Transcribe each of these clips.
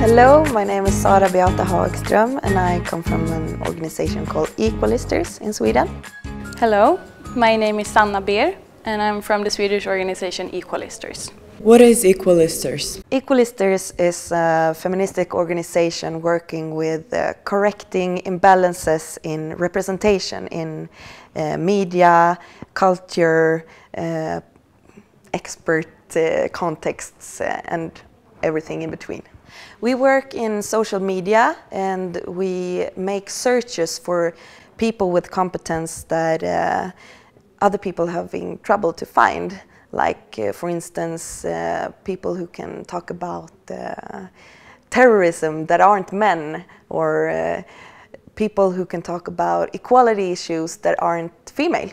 Hello, my name is Sara Beata Hagström and I come from an organization called Equalisters in Sweden. Hello, my name is Sanna Beer and I'm from the Swedish organization Equalisters. What is Equalisters? Equalisters is a feministic organization working with uh, correcting imbalances in representation in uh, media, culture, uh, expert uh, contexts uh, and everything in between. We work in social media and we make searches for people with competence that uh, other people having trouble to find. Like, uh, for instance, uh, people who can talk about uh, terrorism that aren't men, or uh, people who can talk about equality issues that aren't female.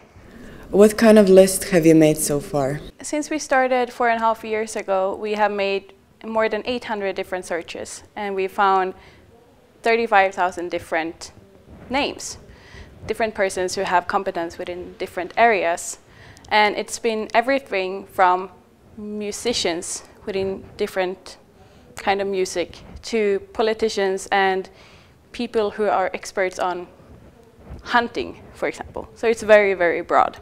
What kind of list have you made so far? Since we started four and a half years ago, we have made more than 800 different searches and we found 35,000 different names, different persons who have competence within different areas. And it's been everything from musicians within different kind of music to politicians and people who are experts on hunting, for example. So it's very, very broad.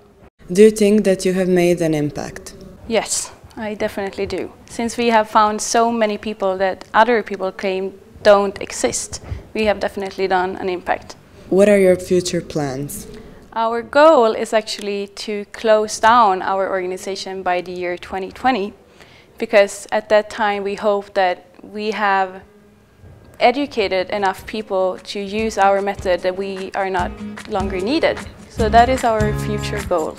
Do you think that you have made an impact? Yes. I definitely do. Since we have found so many people that other people claim don't exist, we have definitely done an impact. What are your future plans? Our goal is actually to close down our organization by the year 2020 because at that time we hope that we have educated enough people to use our method that we are not longer needed. So that is our future goal.